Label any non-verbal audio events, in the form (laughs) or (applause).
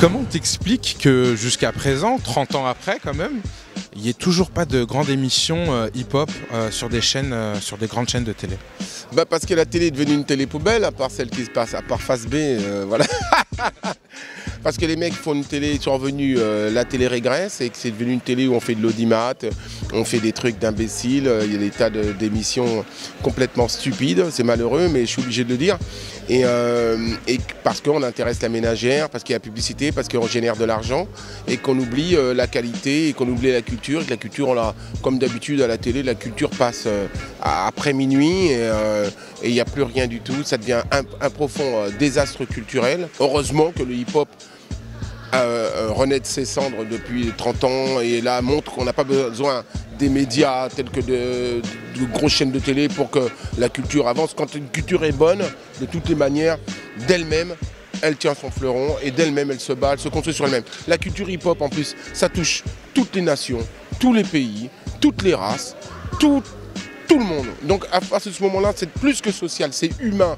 Comment t'expliques que jusqu'à présent, 30 ans après quand même, il n'y ait toujours pas de grande émission euh, hip-hop euh, sur des chaînes, euh, sur des grandes chaînes de télé? Bah Parce que la télé est devenue une télé poubelle, à part celle qui se passe, à part face B, voilà. (laughs) Parce que les mecs font une télé, ils sont revenus, la télé régresse et que c'est devenu une télé où on fait de l'audimat, on fait des trucs d'imbéciles, il y a des tas d'émissions complètement stupides, c'est malheureux mais je suis obligé de le dire. Et, et parce qu'on intéresse la ménagère, parce qu'il y a publicité, parce qu'on génère de l'argent et qu'on oublie la qualité et qu'on oublie la culture. La culture, on comme d'habitude à la télé, la culture passe après minuit et il n'y a plus rien du tout. Ça devient un, profond désastre culturel. Heureusement que le hip-hop euh, renaît de ses cendres depuis 30 ans et là montre qu'on n'a pas besoin des médias tels que de, grosses chaînes de télé pour que la culture avance. Quand une culture est bonne, de toutes les manières, d'elle-même, elle tient son fleuron et d'elle-même elle se bat, elle se construit sur elle-même. La culture hip-hop en plus, ça touche toutes les nations, tous les pays, toutes les races, tout, tout le monde. Donc à ce moment-là, c'est plus que social, c'est humain.